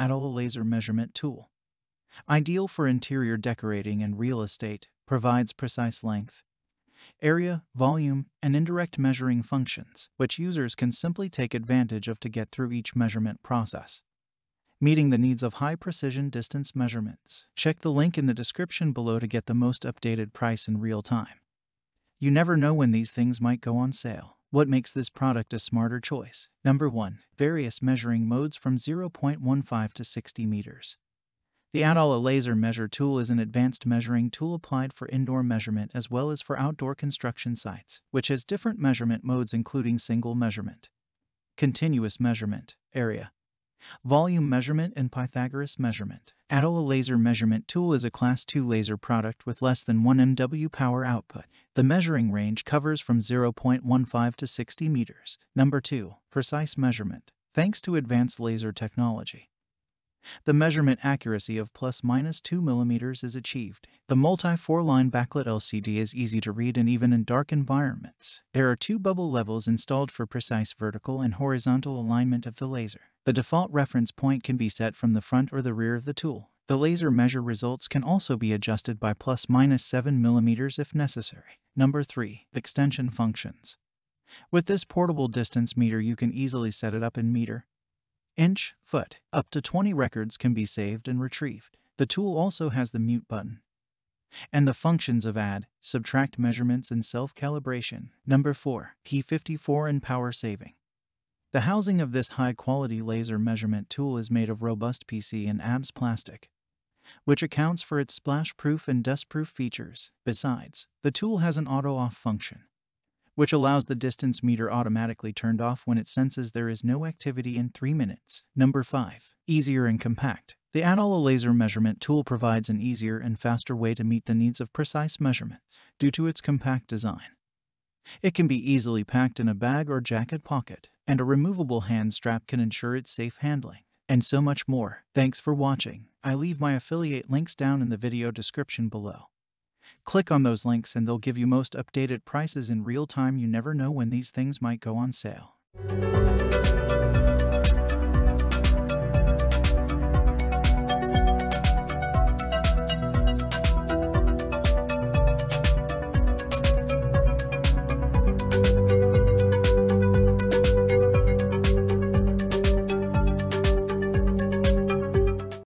Atolla Laser Measurement Tool. Ideal for interior decorating and real estate, provides precise length, area, volume, and indirect measuring functions, which users can simply take advantage of to get through each measurement process. Meeting the needs of high precision distance measurements. Check the link in the description below to get the most updated price in real time. You never know when these things might go on sale. What makes this product a smarter choice? Number 1. Various measuring modes from 0.15 to 60 meters. The Atolla Laser Measure Tool is an advanced measuring tool applied for indoor measurement as well as for outdoor construction sites, which has different measurement modes including single measurement, continuous measurement, area, volume measurement, and Pythagoras measurement. Atolla Laser Measurement Tool is a Class II laser product with less than 1 MW power output. The measuring range covers from 0.15 to 60 meters. Number 2. Precise measurement. Thanks to advanced laser technology, the measurement accuracy of plus minus 2 mm is achieved. The multi 4 line backlit LCD is easy to read and even in dark environments. There are two bubble levels installed for precise vertical and horizontal alignment of the laser. The default reference point can be set from the front or the rear of the tool. The laser measure results can also be adjusted by plus minus 7 millimeters if necessary. Number 3. Extension Functions With this portable distance meter you can easily set it up in meter, inch, foot. Up to 20 records can be saved and retrieved. The tool also has the mute button and the functions of add, subtract measurements and self-calibration. Number 4. IP54 and power saving. The housing of this high-quality laser measurement tool is made of robust PC and ABS plastic, which accounts for its splash-proof and dust-proof features. Besides, the tool has an auto-off function, which allows the distance meter automatically turned off when it senses there is no activity in 3 minutes. Number 5. Easier and compact. The Atolla Laser Measurement Tool provides an easier and faster way to meet the needs of precise measurement due to its compact design. It can be easily packed in a bag or jacket pocket, and a removable hand strap can ensure its safe handling, and so much more. Thanks for watching. I leave my affiliate links down in the video description below. Click on those links and they'll give you most updated prices in real time. You never know when these things might go on sale.